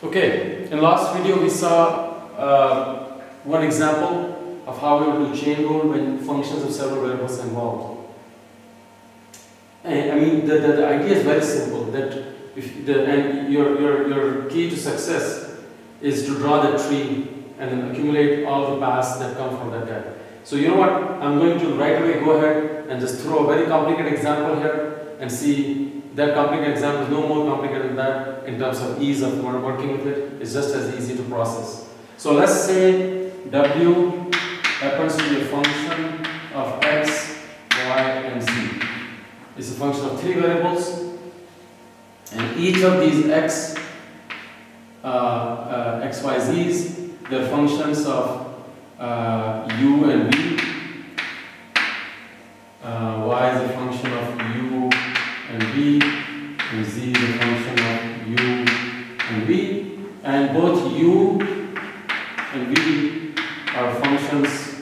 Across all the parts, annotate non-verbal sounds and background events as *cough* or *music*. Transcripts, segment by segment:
Okay, in last video we saw uh, one example of how we do chain rule when functions of several variables are involved. And, I mean, the, the, the idea is very simple that if the, and your, your, your key to success is to draw the tree and then accumulate all the paths that come from that guy. So you know what, I'm going to right away go ahead and just throw a very complicated example here and see that complicated example is no more complicated than that in terms of ease of working with it. It's just as easy to process. So let's say W happens to be a function of x, y, and z. It's a function of three variables, and each of these x, uh, uh, x, y, z's, they're functions of uh, u and v. is a function of u and v, and both u and v are functions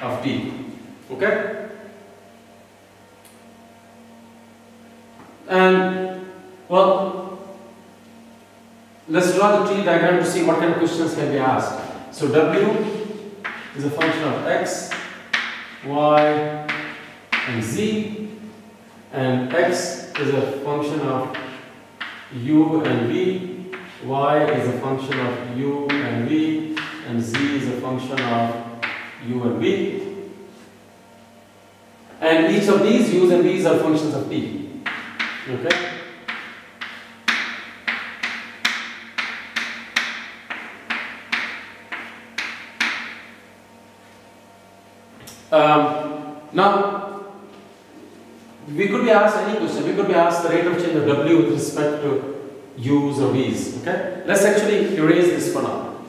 of t. Okay? And well, let's draw the tree diagram to see what kind of questions can be asked. So w is a function of x, y, and z, and x is a function of u and v, y is a function of u and v, and z is a function of u and v. And each of these u's and v's are functions of t. Okay? Um, now, we could be asked any question. We could be asked the rate of change of W with respect to U's or V's. Okay? Let's actually erase this for now.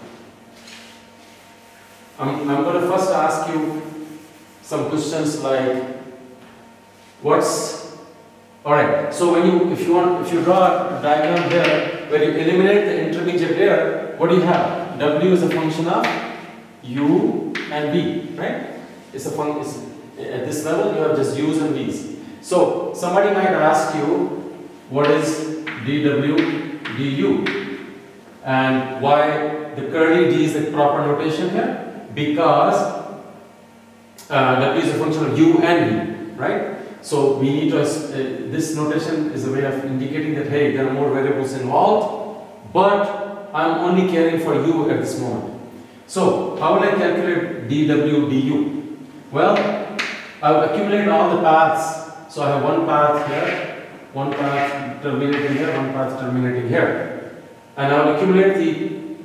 I'm, I'm going to first ask you some questions like what's Alright, so when you if you want if you draw a diagram here where you eliminate the intermediate layer, what do you have? W is a function of U and V, right? It's a function at this level you have just U's and V's. So somebody might ask you what is dw du and why the curly d is the proper notation here? Because uh, w is a function of u and v right? So we need to uh, this notation is a way of indicating that hey there are more variables involved but i'm only caring for u at this moment. So how will i calculate dw du well i'll accumulate all the paths so I have one path here, one path terminating here, one path terminating here. And I will accumulate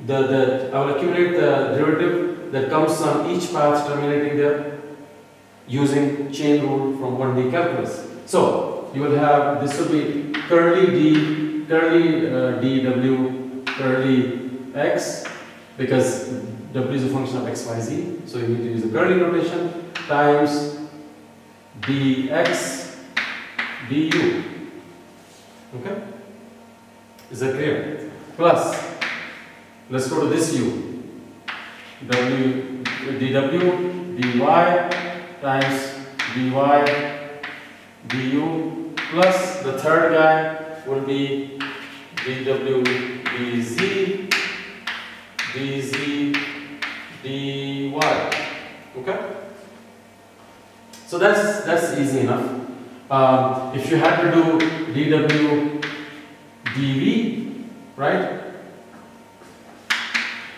the, the, the I will accumulate the derivative that comes on each path terminating there using chain rule from 1D calculus. So you will have this will be curly d curly uh, dw curly x because w is a function of x y z. So you need to use the curly notation times dx du. Okay? Is that clear? Plus, let's go to this u. w dw dy times dy du plus the third guy will be dw dz dz dy. Okay? So that's that's easy enough. Um, if you had to do dw dv, right?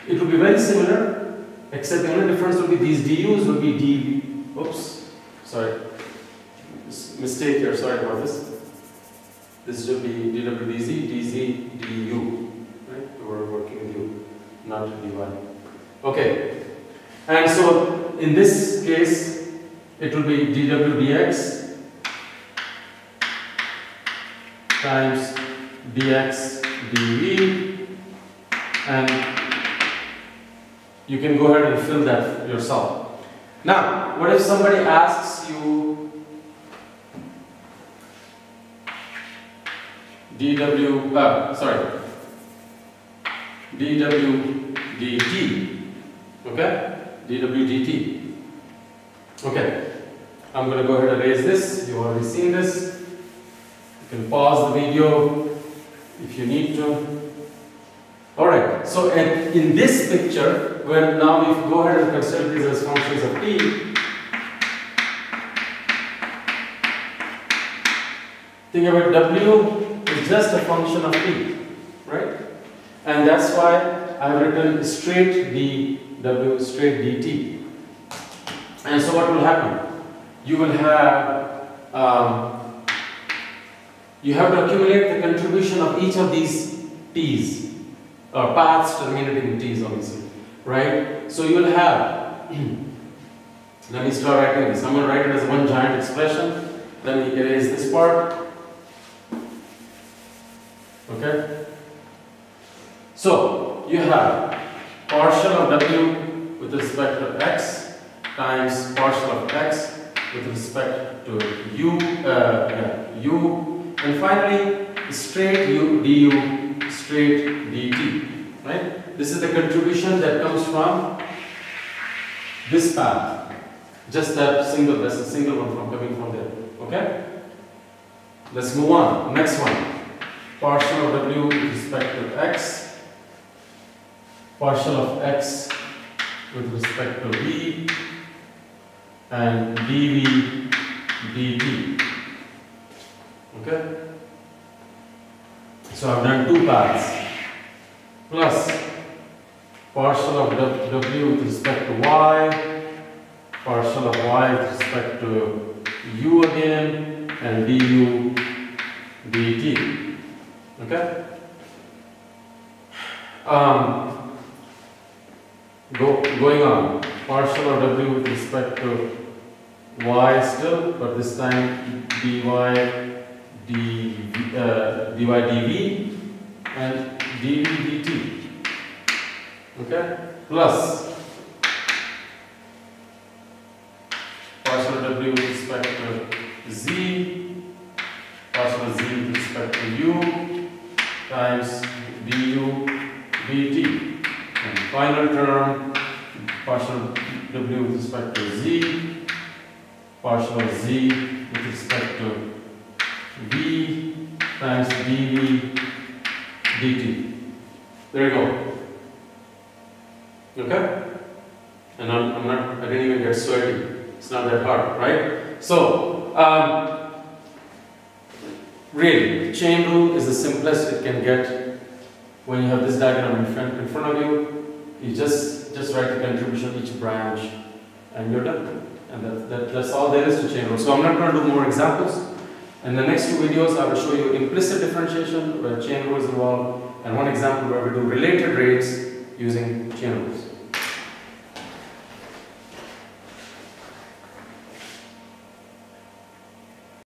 It would be very similar, except the only difference would be these du's would be dv. Oops, sorry, mistake here. Sorry about this. This should be dw dz, du. Right? We're working with u, not dy. Okay, and so in this case, it will be dw dx times dx dv and you can go ahead and fill that yourself. Now, what if somebody asks you dw, uh, sorry, dw dt, okay, dw dt, okay, I'm going to go ahead and erase this, you've already seen this, can pause the video if you need to. Alright, so in, in this picture, where now if go ahead and consider these as functions of t, think about w is just a function of t, right? And that's why I've written straight d, w straight dt. And so what will happen? You will have, um, you have to accumulate the contribution of each of these t's, or paths terminating in t's obviously, right? So you will have, *clears throat* let me start writing this. I'm going to write it as one giant expression. Let me erase this part. Okay? So, you have partial of w with respect to x times partial of x with respect to u, uh, yeah, u, and finally straight u du straight dt. Right? This is the contribution that comes from this path. Just that single, that's a single one from coming from there. Okay? Let's move on. Next one. Partial of w with respect to x. Partial of x with respect to v and dv dt. Okay? So I've done two paths plus partial of w with respect to y, partial of y with respect to u again, and du dt. Okay? Um, go, going on, partial of w with respect to y still, but this time dy, dv, uh, dy dv and dv dt. Okay? Plus partial w with respect to z, partial z with respect to u times du dt. And final term, partial w with respect to z, partial z with respect dv dt. There you go. Okay? And I'm, I'm not, I didn't even get sweaty. It's not that hard, right? So, um, really, chain rule is the simplest it can get when you have this diagram in front, in front of you. You just, just write the contribution of each branch and you're done. And that, that, that's all there is to chain rule. So I'm not going to do more examples. In the next two videos, I will show you implicit differentiation where chain rule is involved and one example where we do related rates using chain rules.